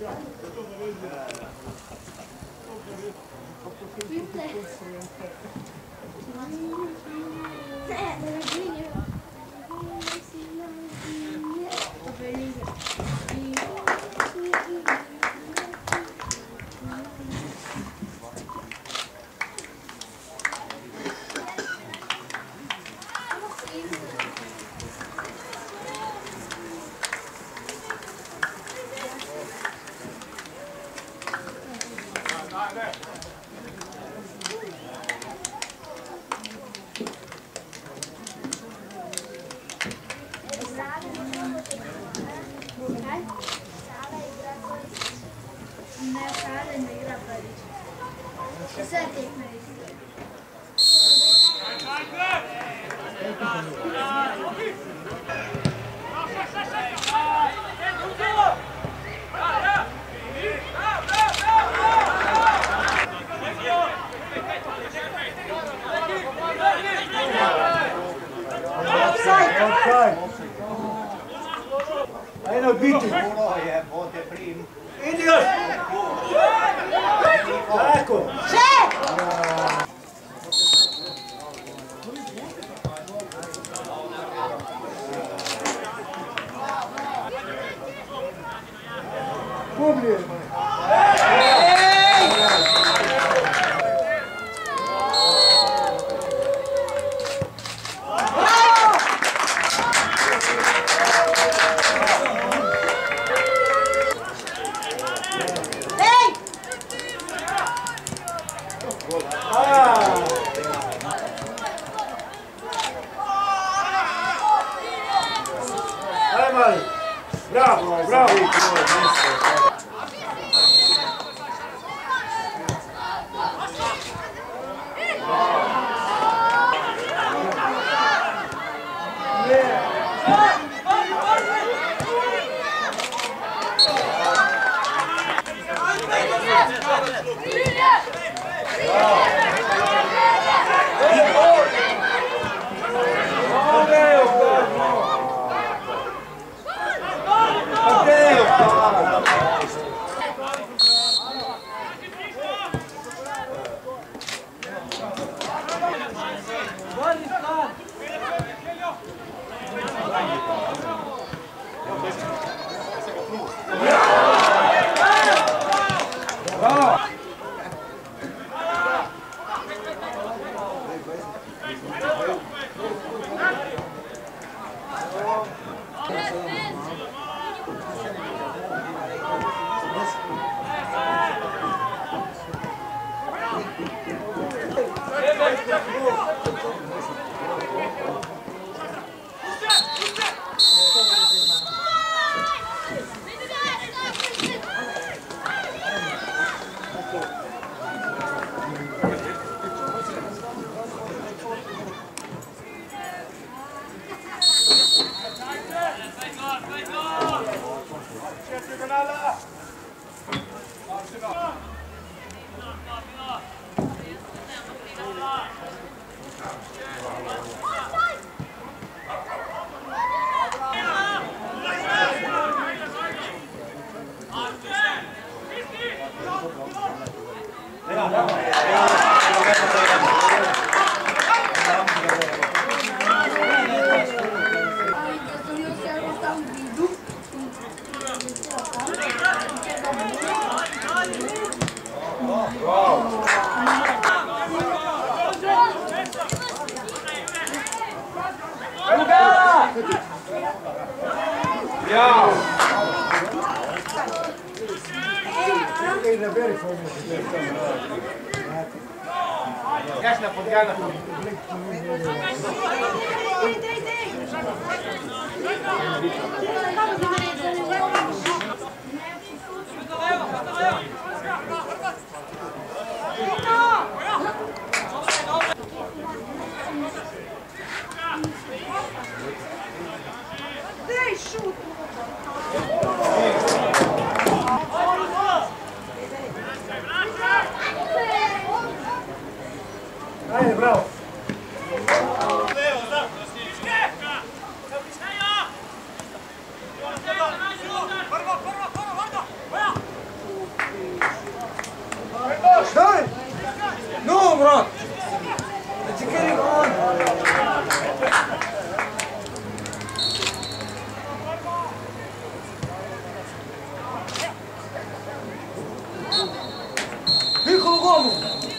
Yeah. Ajde odbiti. Puno je, bote prim. Indios. Taco. Público. Bravo, Não, é. in a very funny way. Yes, na podgana. Ding, ding, ding. Gol, gol!